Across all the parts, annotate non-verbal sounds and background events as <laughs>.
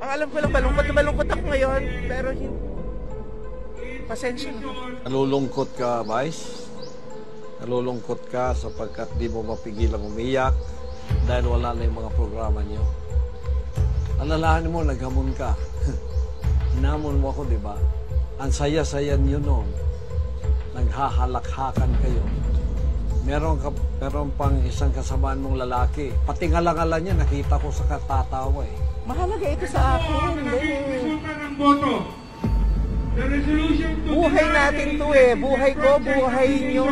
Ang alam ko lang, malungkot na malungkot ako ngayon. Pero hindi. Pasensya na. Nalulungkot ka, Vice? Nalulungkot ka sapagkat di mo mapigilang umiyak dahil wala na yung mga programa niyo. Alalahanin mo, naghamon ka. <laughs> Hinamon mo ako, di ba? Ang saya-saya niyo noon. Naghahalakhakan kayo. Meron, ka, meron pang isang kasamaan mong lalaki. Pati ngala-ngala niya, nakita ko sa katatawa eh. Mahalaga ito sa akin. Dahil Resulta ng boto. The resolution to buhay natin to eh. Buhay ko, buhay nyo,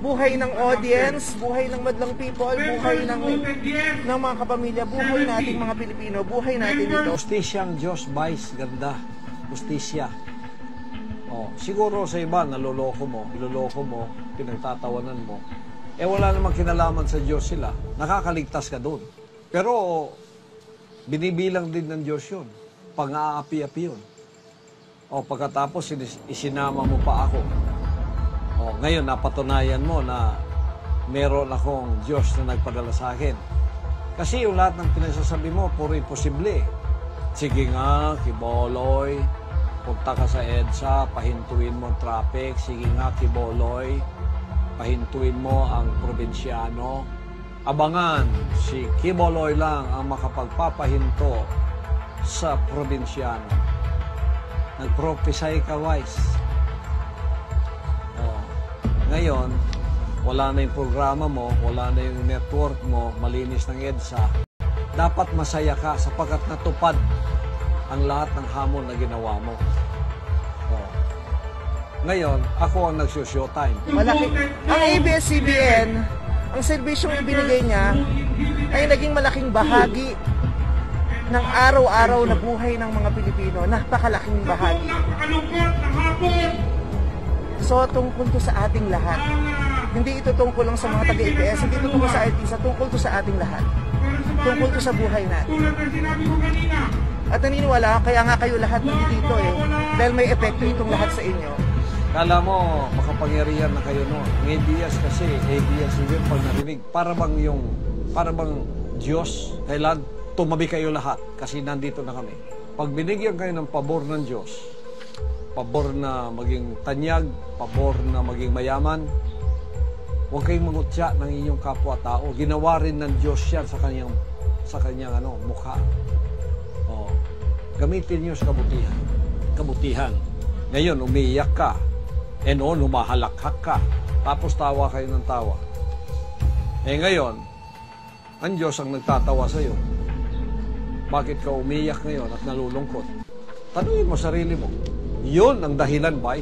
buhay ng audience, buhay ng madlang people, buhay ng, ng mga kapamilya, buhay nating mga Pilipino, buhay natin ito. Justisyang Diyos, Vice, ganda. Justisya. Oh, siguro sa iba, naloloko mo, niloloko mo, pinagtatawanan mo. Eh wala namang kinalaman sa Diyos sila. Nakakaligtas ka doon. Pero binibilang din ng Diyos yun. Pang-aapi-api yun. O pagkatapos isinama mo pa ako. O ngayon napatunayan mo na meron akong Diyos na nagpadala sa akin. Kasi yung lahat ng pinagsasabi mo, puro imposible. Sige nga, Kiboloy, punta ka sa EDSA, pahintuin mo traffic. Sige nga, Kiboloy, pahintuin mo ang probinsyano. Abangan, si Kiboloy lang ang makapagpapahinto sa probinsyano. Nag-prophesy ka, Wise. Oh. Ngayon, wala na yung programa mo, wala na yung network mo, malinis ng EDSA. Dapat masaya ka sapagkat natupad ang lahat ng hamon na ginawa mo. Oh. Ngayon, ako ang nagsushow-time. Malaki. Ang ABS-CBN, ang serbisyong ibinigay niya ay naging malaking bahagi ng araw-araw na buhay ng mga Pilipino. Napakalaking bahagi. So, tungkol to sa ating lahat. Hindi ito tungkol lang sa mga taga-ABS, hindi ito tungkol sa artista, tungkol to sa ating lahat. Tungkol to sa buhay natin. At naniniwala, kaya nga kayo lahat nandito eh. Dahil may epekto itong lahat sa inyo. Kala mo, makapangyarihan na kayo noon. Ang ABS kasi, ABS yun pag narinig, para bang yung, para bang Diyos, kailan tumabi kayo lahat kasi nandito na kami. Pag binigyan kayo ng pabor ng Diyos, pabor na maging tanyag, pabor na maging mayaman, huwag kayong mangutya ng inyong kapwa-tao. Ginawa rin ng Diyos yan sa kanyang, sa kanyang ano, mukha. Oh. Gamitin niyo sa kabutihan. Kabutihan. Ngayon, umiiyak ka. E noon, humahalakhak ka. Tapos tawa kayo ng tawa. Eh ngayon, ang Diyos ang nagtatawa sa iyo. Bakit ka umiyak ngayon at nalulungkot? Tanungin mo sarili mo. Yun ang dahilan ba?